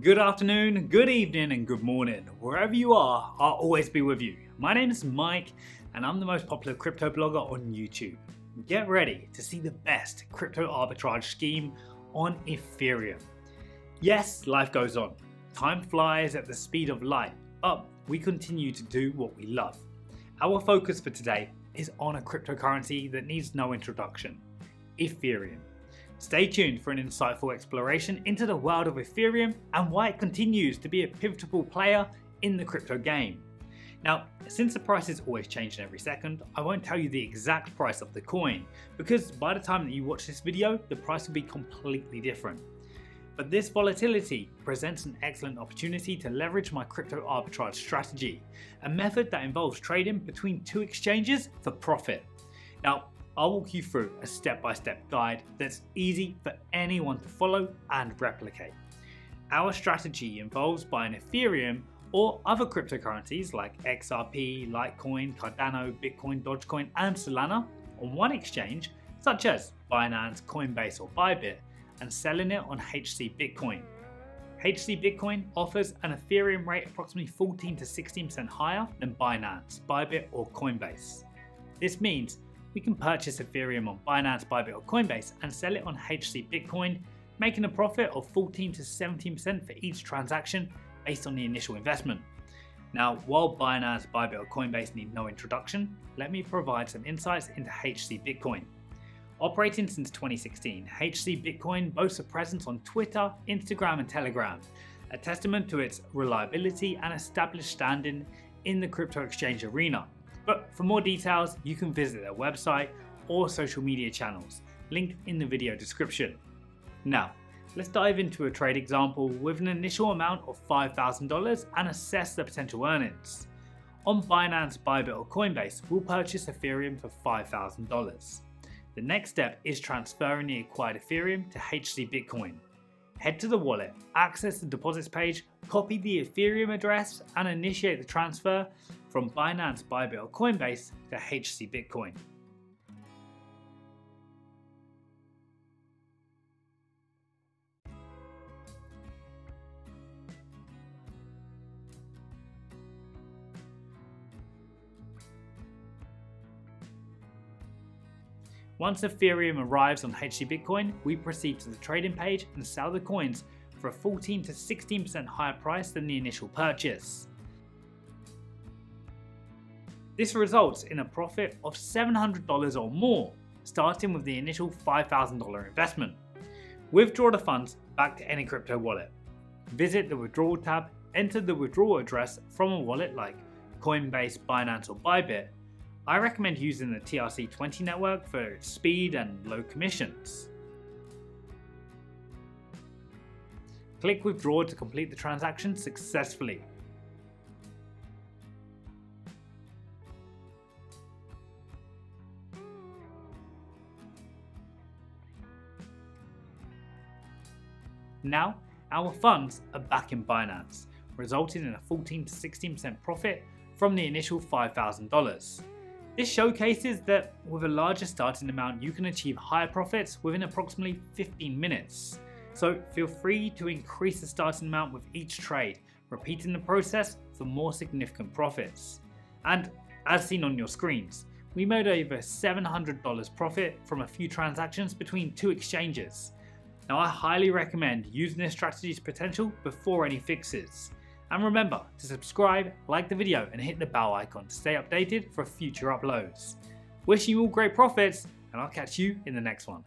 Good afternoon, good evening, and good morning. Wherever you are, I'll always be with you. My name is Mike, and I'm the most popular crypto blogger on YouTube. Get ready to see the best crypto arbitrage scheme on Ethereum. Yes, life goes on. Time flies at the speed of light, but we continue to do what we love. Our focus for today is on a cryptocurrency that needs no introduction Ethereum. Stay tuned for an insightful exploration into the world of Ethereum and why it continues to be a pivotal player in the crypto game. Now, since the price is always changing every second, I won't tell you the exact price of the coin, because by the time that you watch this video, the price will be completely different. But this volatility presents an excellent opportunity to leverage my crypto arbitrage strategy, a method that involves trading between two exchanges for profit. Now, I'll walk you through a step-by-step guide that's easy for anyone to follow and replicate. Our strategy involves buying Ethereum or other cryptocurrencies like XRP, Litecoin, Cardano, Bitcoin, Dogecoin, and Solana on one exchange, such as Binance, Coinbase, or Bybit, and selling it on HC Bitcoin. HC Bitcoin offers an Ethereum rate approximately 14 to 16% higher than Binance, Bybit, or Coinbase. This means we can purchase Ethereum on Binance, Bybit, or Coinbase and sell it on HC Bitcoin, making a profit of 14 to 17% for each transaction based on the initial investment. Now, while Binance, Bybit, or Coinbase need no introduction, let me provide some insights into HC Bitcoin. Operating since 2016, HC Bitcoin boasts a presence on Twitter, Instagram, and Telegram, a testament to its reliability and established standing in the crypto exchange arena. But for more details, you can visit their website or social media channels, linked in the video description. Now, let's dive into a trade example with an initial amount of $5,000 and assess the potential earnings. On Binance, Bybit or Coinbase, we'll purchase Ethereum for $5,000. The next step is transferring the acquired Ethereum to HC Bitcoin. Head to the wallet, access the deposits page, copy the Ethereum address and initiate the transfer from Binance, Bybit Coinbase to HC Bitcoin. Once Ethereum arrives on HC Bitcoin, we proceed to the trading page and sell the coins for a 14 to 16% higher price than the initial purchase. This results in a profit of $700 or more, starting with the initial $5,000 investment. Withdraw the funds back to any crypto wallet. Visit the withdrawal tab, enter the withdrawal address from a wallet like Coinbase, Binance, or Bybit. I recommend using the TRC20 network for speed and low commissions. Click withdraw to complete the transaction successfully. Now, our funds are back in Binance, resulting in a 14 to 16% profit from the initial $5,000. This showcases that with a larger starting amount, you can achieve higher profits within approximately 15 minutes. So feel free to increase the starting amount with each trade, repeating the process for more significant profits. And as seen on your screens, we made over $700 profit from a few transactions between two exchanges. Now I highly recommend using this strategy's potential before any fixes. And remember to subscribe, like the video and hit the bell icon to stay updated for future uploads. Wishing you all great profits and I'll catch you in the next one.